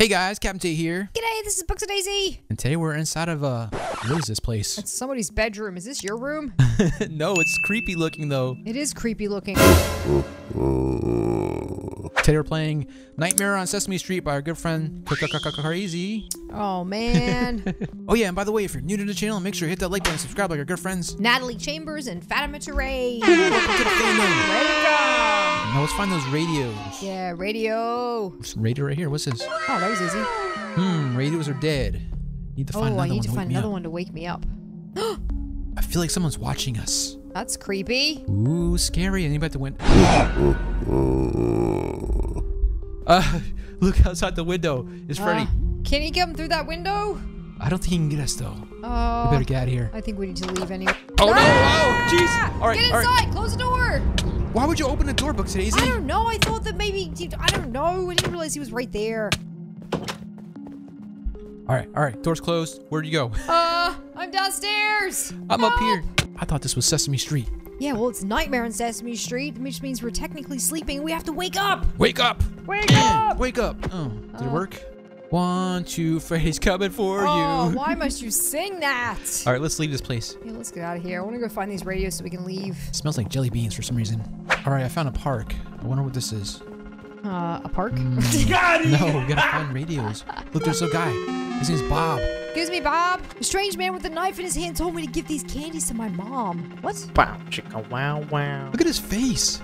Hey guys, Captain Tate here. G'day, this is Books of Daisy. And today we're inside of a, what is this place? It's somebody's bedroom. Is this your room? no, it's creepy looking though. it is creepy looking. Uh, uh, Today we're playing Nightmare on Sesame Street by our good friend Crazy. Oh man. Oh yeah, and by the way, if you're new to the channel, make sure you hit that like button and subscribe like our good friends. Natalie Chambers and Fatima to. Welcome. Now let's find those radios. Yeah, radio. There's radio right here. What's this? Oh, that was easy. Hmm, radios are dead. Need to find Oh, I another need one to to find me another one to wake me up. I feel like someone's watching us. That's creepy. Ooh, scary. And Anybody at the window? Uh, look outside the window. It's Freddy. Uh, can he come through that window? I don't think he can get us though. Oh, We better get out of here. I think we need to leave anyway. Oh no! Ah! Oh, jeez! All right, Get all inside. right. Close the door. Why would you open the door, Books Daisy? I don't know. I thought that maybe. I don't know. I didn't realize he was right there. All right, all right. Door's closed. Where'd you go? Uh, I'm downstairs. I'm up here. I thought this was Sesame Street. Yeah, well, it's Nightmare on Sesame Street, which means we're technically sleeping. We have to wake up. Wake up! Wake Yeah, Wake up! Oh, did it Uh. work? One, two, Freddy's coming for Oh, you. why must you sing that? All right, let's leave this place. Yeah, let's get out of here. I want to go find these radios so we can leave. smells like jelly beans for some reason. All right, I found a park. I wonder what this is. Uh, a park? No, we gotta find radios. Look, there's a guy. His name's Bob. Excuse me, Bob. A strange man with a knife in his hand told me to give these candies to my mom. What? Wow, chicka wow wow. Look at his face.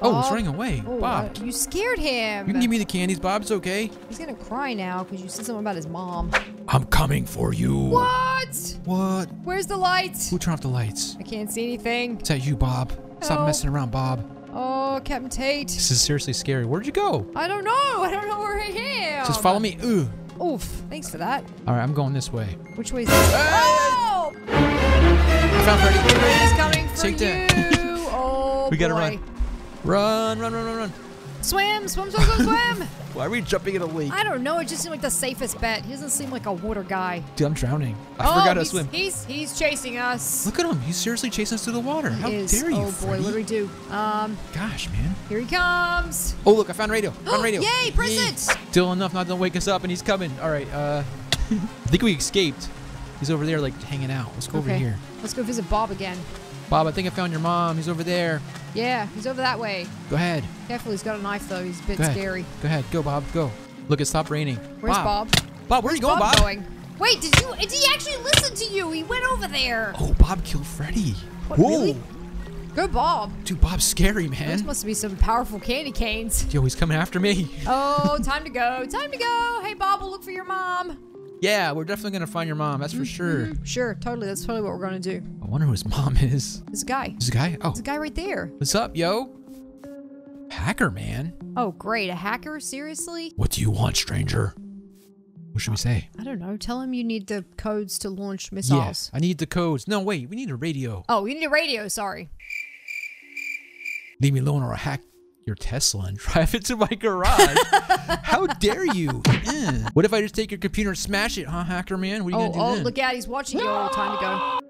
Oh, he's running away. Oh, Bob, uh, you scared him. you can give me the candies, Bob. It's okay. He's gonna cry now because you said something about his mom. I'm coming for you. What? What? Where's the lights? Who turned off the lights? I can't see anything. Is that you, Bob? Stop messing around, Bob. Oh, Captain Tate. This is seriously scary. Where'd you go? I don't know. I don't know where I am. Just follow me. Ugh. Oof. Thanks for that. All right, I'm going this way. Which way is this? Oh! I found Freddy. He's coming for Take you. that. oh, We gotta boy. run. Run, run, run, run, run. Swim, swim, swim, swim, swim. Why are we jumping in a lake? I don't know. It just seemed like the safest bet. He doesn't seem like a water guy. Dude, I'm drowning. I oh, forgot how to he's, swim. He's he's chasing us. Look at him. He's seriously chasing us through the water. How He is. dare you, Oh boy, Freddy? what do we do? Um, Gosh, man. here he comes. Oh, look, I found radio. Found radio. Yay, press it. Still enough not to wake us up, and he's coming. All right, uh, I think we escaped. He's over there, like, hanging out. Let's go over Okay. here. Let's go visit Bob again. Bob, I think I found your mom. He's over there. Yeah, he's over that way. Go ahead. Careful, he's got a knife though. He's a bit Go scary. Go ahead. Go, Bob. Go. Look, it stopped raining. Where's Bob? Bob, where are you going, Bob? going? Wait, did you? Did he actually listen to you? He went over there. Oh, Bob killed Freddy. What, Whoa. really? Go, Bob. Dude, Bob's scary, man. Those must be some powerful candy canes. Yo, he's coming after me. Oh, time to go. Time to go. Hey, Bob, we'll look for your mom. Yeah, we're definitely gonna find your mom. That's for sure. Mm, Sure, totally. That's totally what we're gonna do. I wonder who his mom is. There's a guy. This guy? Oh, a guy right there. what's up, yo? Hacker man. Oh, great. A hacker? Seriously? What do you want, stranger? What should we say? I don't know. Tell him you need the codes to launch missiles. Yes, I need the codes. No, wait, we need a radio. Oh, we need a radio. Sorry. Leave me alone or I'll hack your Tesla and drive it to my garage. How dare you? Eh. What if I just take your computer and smash it, huh, hacker man? What are you Oh, gonna do oh, then? look out. He's watching you. Oh, time to go.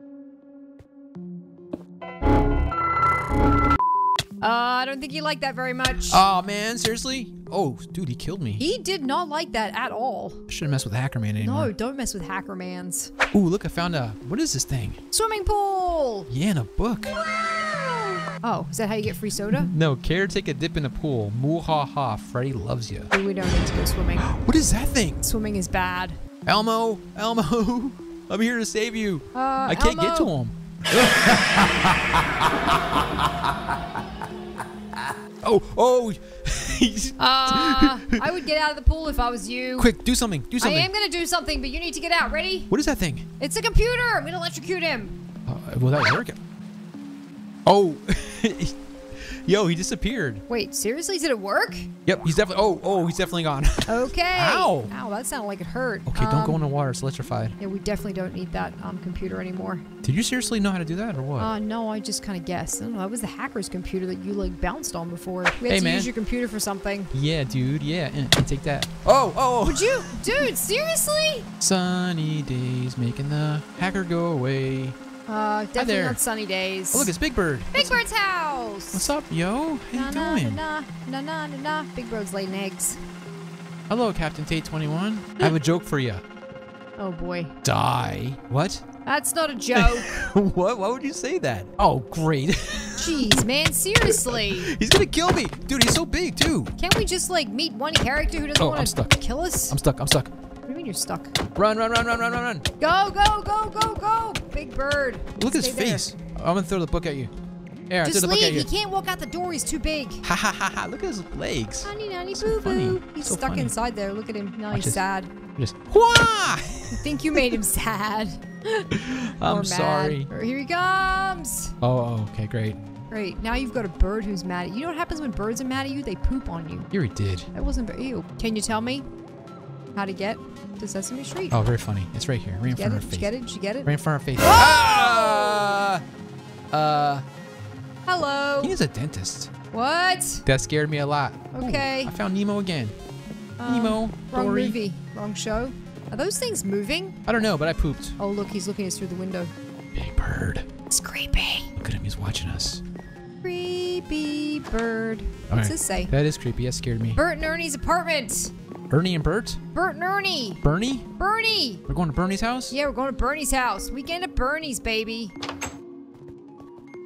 Uh, I don't think he liked that very much. Oh man, seriously? Oh, dude, he killed me. he did not like that at all. I shouldn't mess with hacker man anymore. No, don't mess with Hackermans. Ooh, look, I found a. What is this thing? Swimming pool. Yeah, in a book. Oh, is that how you get free soda? No, care to take a dip in a pool. Moo ha ha, Freddy loves you. We don't need to go swimming. What is that thing? Swimming is bad. Elmo, Elmo, I'm here to save you. Uh, I can't get to him. oh, oh. Uh, I would get out of the pool if I was you. Quick, do something. Do something. I am gonna do something, but you need to get out. Ready? What is that thing? It's a computer. I'm gonna electrocute him. Uh, will that work? Oh. Yo, he disappeared. Wait, seriously? Did it work? Yep, he's definitely. Oh, oh, he's definitely gone. Okay. Ow. Ow, that sounded like it hurt. okay, don't go in Um, the water. It's electrified. Yeah, we definitely don't need that um, computer anymore. Did you seriously know how to do that or what? Uh, no, I just kind of guessed. I don't know. That was the hacker's computer that you like bounced on before. We had Hey, to man. use your computer for something. yeah, dude. Yeah, eh, take that. Oh, oh. Would you, dude? Seriously? Sunny days making the hacker go away. Uh, definitely there. not sunny days. Oh, look, it's Big Bird. Big Bird's house. What's up, yo? How Na you doing? na na na na na. Big Bird's laying eggs. Hello, Captain Tate 21. I have a joke for you. Oh boy. Die. What? That's not a joke. what? Why would you say that? Oh, great. Jeez, man, seriously. he's gonna kill me. Dude, he's so big, too. Can't we just like meet one character who doesn't Oh, want to kill us? I'm stuck. I'm stuck. What do you mean you're stuck? Run, run, run, run, run, run, run. Go, go, go, go, go! Big bird. Look at his Stay there. face. I'm gonna throw the book at you. Here, I Just threw the book at leave. you. He can't walk out the door. He's too big. Ha ha ha ha. Look at his legs. Honey, nanny, So boo funny. boo. He's So stuck funny. inside there. Look at him. Now he's sad. Just, Wah! I think you made him sad. I'm Or sorry. Or here he comes. Oh, oh, okay, great. Great. Now you've got a bird who's mad at you. You know what happens when birds are mad at you? They poop on you. You already did. That wasn't very. Ew. Can you tell me how to get to Sesame Street? Oh, very funny. It's right here, right in front of our Did you face. get it? Did you get it? Right in front of our face. Ah! Uh, Hello. he needs a dentist. What? That scared me a lot. Ooh, Okay. I found Nemo again. Um, Nemo, Wrong Dory. movie. Wrong show. Are those things moving? I don't know, but I pooped. Oh, look, he's looking us through the window. Big bird. It's creepy. Look at him. He's watching us. Creepy bird. What's right. this say? That is creepy. That scared me. Bert and Ernie's apartment. Ernie and Bert? Bert and Ernie. Bernie? Bernie. We're going to Bernie's house? Yeah, we're going to Bernie's house. Weekend at Bernie's, baby.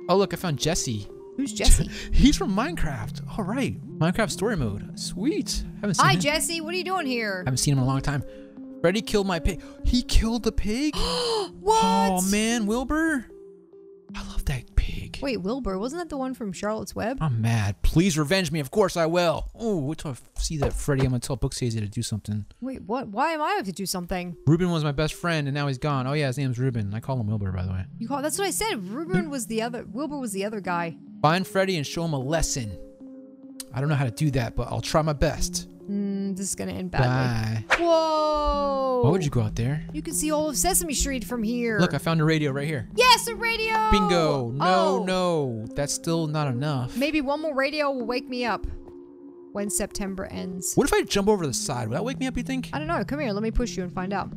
Oh, look, I found Jesse. Who's Jesse? He's from Minecraft. All right. Minecraft story mode. Sweet. Haven't seen Hi, him. Jesse. What are you doing here? I haven't seen him in a long time. Freddy killed my pig. He killed the pig? what? Oh, man. Wilbur? I love that pig. Wait, Wilbur, wasn't that the one from Charlotte's Web? I'm mad. Please revenge me. Of course I will. Oh, wait till I see that Freddy. I'm going to tell Booksazy to do something. Wait, what? Why am I have to do something? Ruben was my best friend, and now he's gone. Oh, yeah, his name's Ruben. I call him Wilbur, by the way. You call that's what I said. Ruben was the other. Wilbur was the other guy. Find Freddy and show him a lesson. I don't know how to do that, but I'll try my best. This is gonna end badly. Bye. Whoa! Why would you go out there? You can see all of Sesame Street from here. Look, I found a radio right here. yes, a radio. Bingo. No, Oh. no. That's still not enough. Maybe one more radio will wake me up when September ends. What if I jump over the side? Would that wake me up, you think? I don't know. Come here. Let me push you and find out.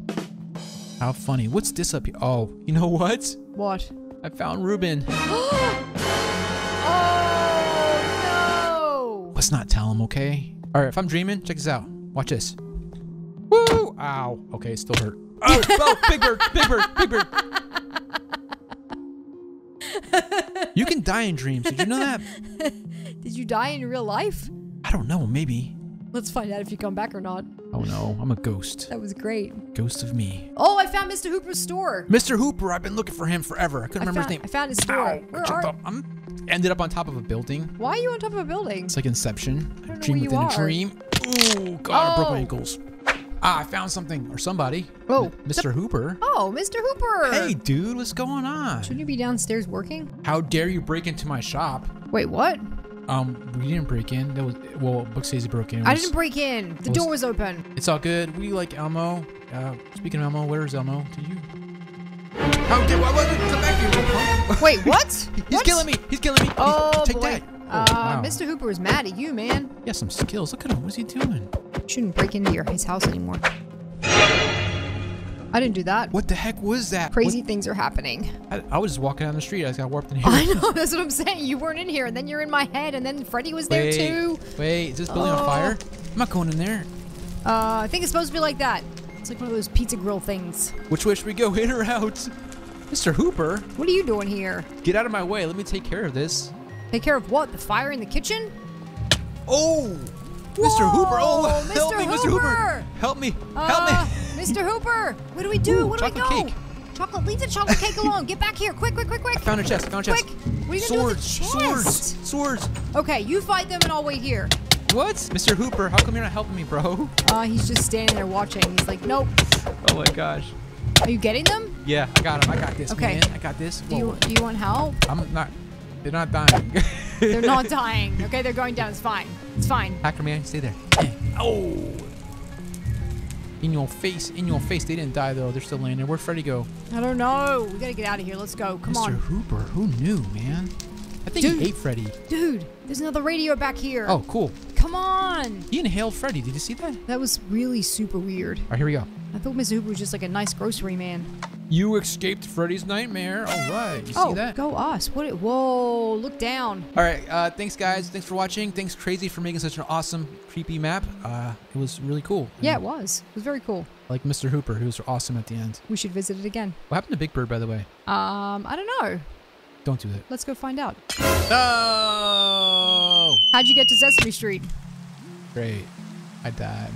How funny. What's this up here? Oh, you know what? What? I found Ruben. oh no! Let's not tell him, okay? All right, if I'm dreaming, check this out. Watch this. Woo! Ow. Okay, it still hurt. Oh, oh, big bird, big bird, big bird. You can die in dreams. Did you know that? Did you die in real life? I don't know, maybe. Let's find out if you come back or not. Oh no, I'm a ghost. That was great. Ghost of me. Oh, I found Mr. Hooper's store. Mr. Hooper, I've been looking for him forever. I couldn't I remember found, his name. I found his store. Ow, I Where jumped are? up. I'm ended up on top of a building. Why are you on top of a building? It's like Inception. don't know dream where you within a dream. Ooh, God, I broke Oh. my ankles. Ah, I found something or somebody. Oh, Mr. Hooper. Oh, Mr. Hooper. Hey, dude, what's going on? Shouldn't you be downstairs working? How dare you break into my shop? Wait, what? Um, we didn't break in. That was well, Book says he broke in. I didn't break in. The was- door was open. It's all good. We like Elmo. Uh, speaking of Elmo, where's Elmo? Did you? How dare? Why would come back here, punk? Wait, what? He's What? killing me. He's killing me. Oh Take boy. that. Uh, Oh, wow. Mr. Hooper is mad at you, man. He has some skills. Look at him. What's he doing? You Shouldn't break into your his house anymore. I didn't do that. What the heck was that? Crazy things are happening. I, I was just walking down the street. I just got warped in here. I know, that's what I'm saying. You weren't in here, and then you're in my head, and then Freddy was there wait, too. wait. Is this building on Oh. fire? I'm not going in there. Uh, I think it's supposed to be like that. It's like one of those pizza grill things. Which way should we go? In or out? Mr. Hooper, What are you doing here? get out of my way. Let me take care of this. Take care of what? The fire in the kitchen? Oh, Mr. Hooper. Oh, Whoa, help Mr. me, Mr. Hooper. Hooper. Help me. Uh, help me. Mr. Hooper, what do we do? Ooh, Where do we go? cake. Chocolate, leave the chocolate cake alone. Get back here, quick, quick, quick, quick. Found a chest. Found a chest. Quick. What are you gonna do with Swords. the Swords. chest? Swords. Okay, you fight them and I'll wait here. What? Mr. Hooper, how come you're not helping me, bro? Uh, he's just standing there watching. He's like, nope. Oh my gosh. Are you getting them? Yeah, I got him. I got this, Okay. man. I got this. Do you do you want help? I'm not. They're not dying. They're not dying. Okay, they're going down. It's fine. It's fine. Hacker man, stay there. Oh. In your face. In your face. They didn't die though. They're still laying there. Where'd Freddy go? I don't know. We gotta get out of here. Let's go. Come Mr. on, Mr. Hooper. Who knew, man? I think Dude. he ate Freddy. dude. There's another radio back here. Oh, cool. come on. He inhaled Freddy. Did you see that? That was really super weird. right, here we go. I thought Mr. Hooper was just like a nice grocery man. You escaped Freddy's nightmare. All right. You oh, see that? go us. What? It, whoa, look down. All right. Uh, thanks, guys. Thanks for watching. Thanks, Crazy, for making such an awesome, creepy map. Uh, it was really cool. Yeah, it was. It was very cool. Like Mr. Hooper, who was awesome at the end. We should visit it again. What happened to Big Bird, by the way? Um, I don't know. Don't do that. Let's go find out. No! How'd you get to Sesame Street? Great. I died.